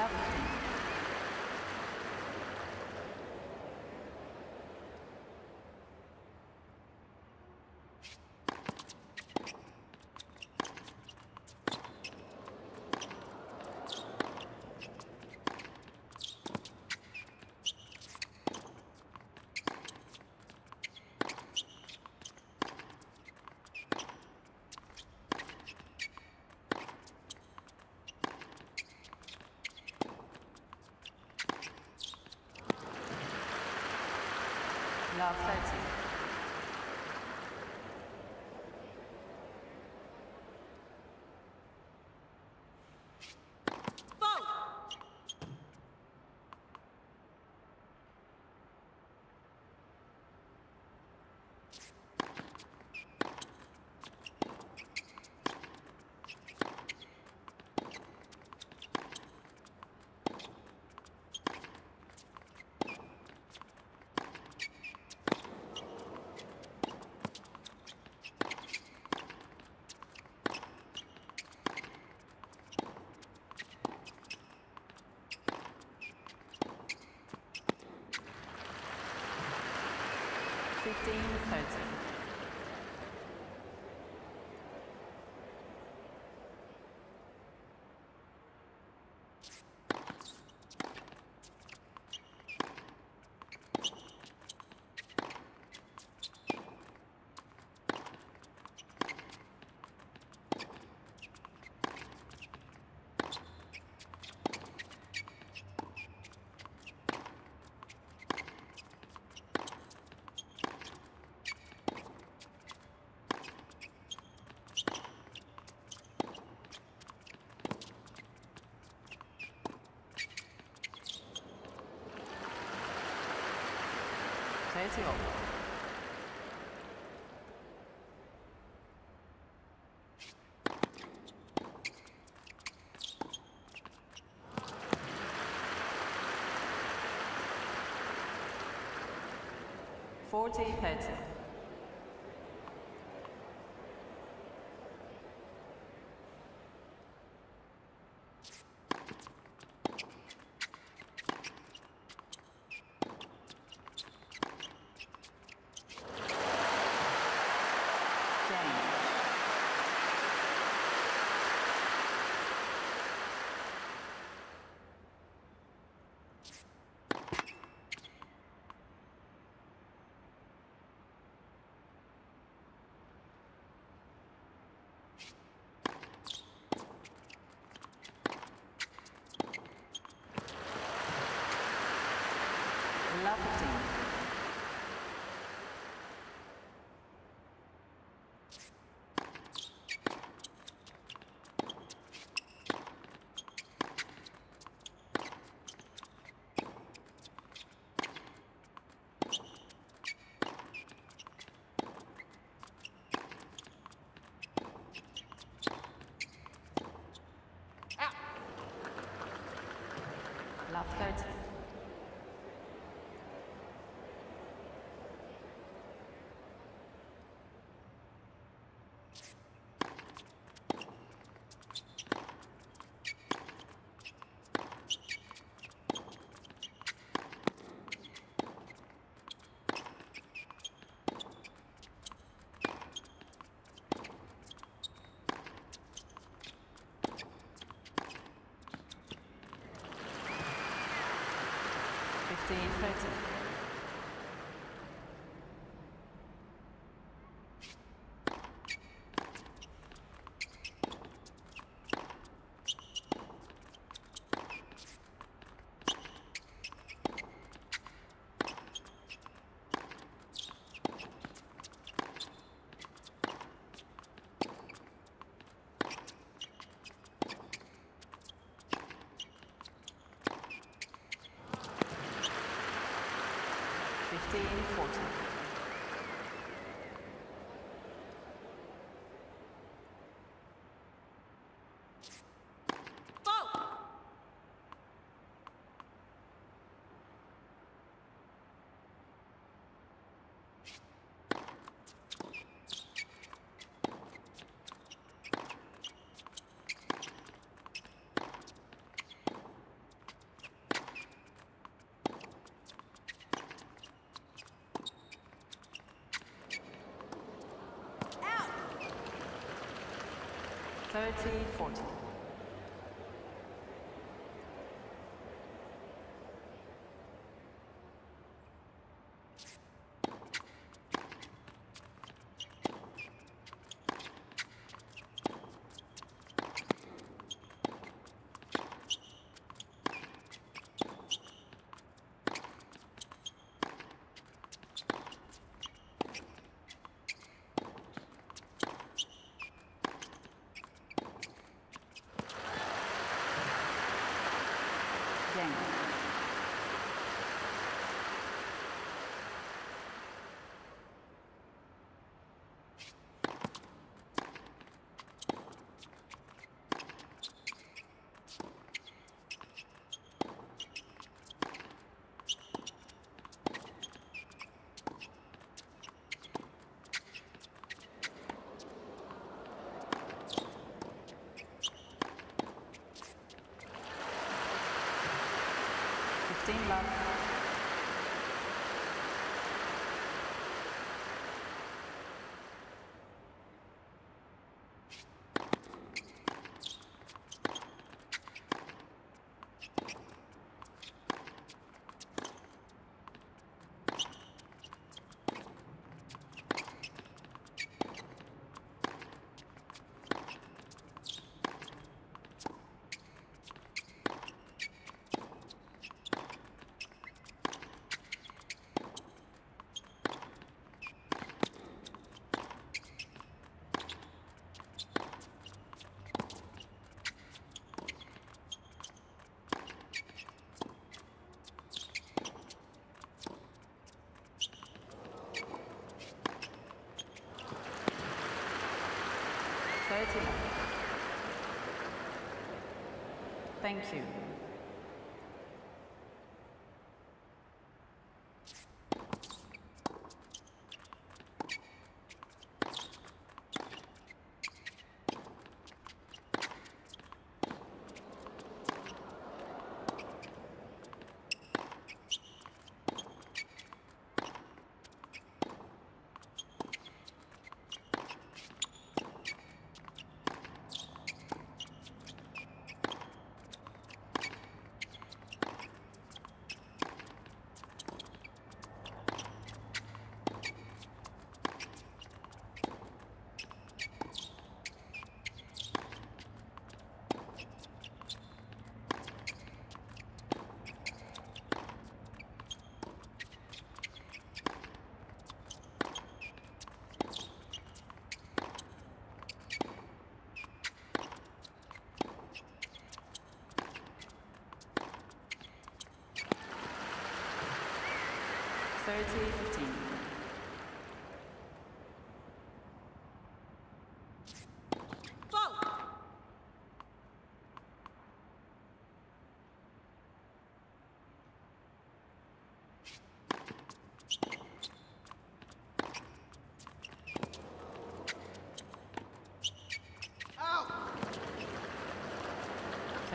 love you. Love 30. Fifteen thirty. Over. Forty thirty. 16 photos. being 30, 40. tem lá. Thank you.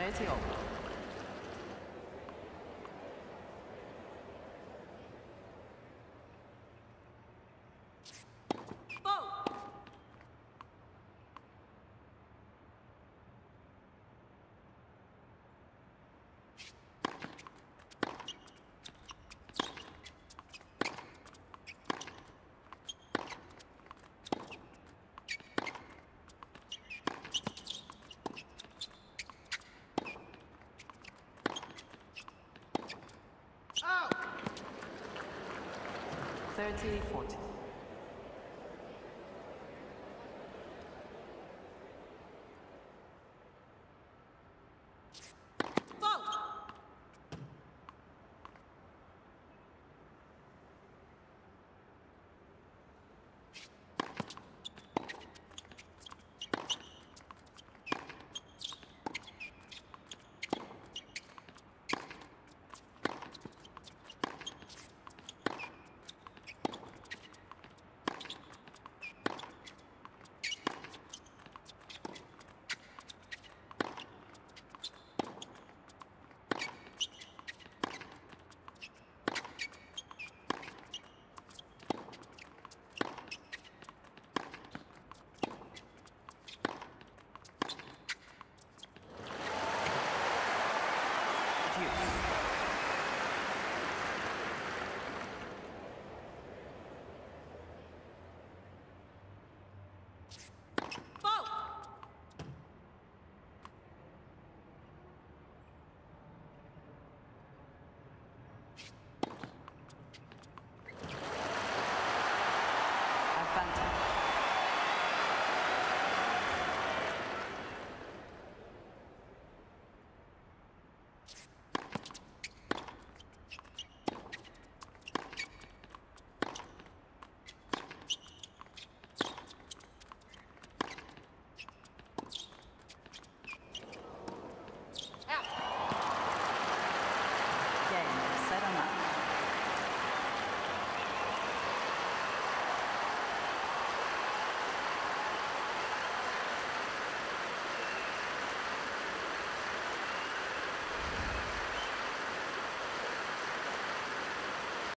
그렇 지. 3040.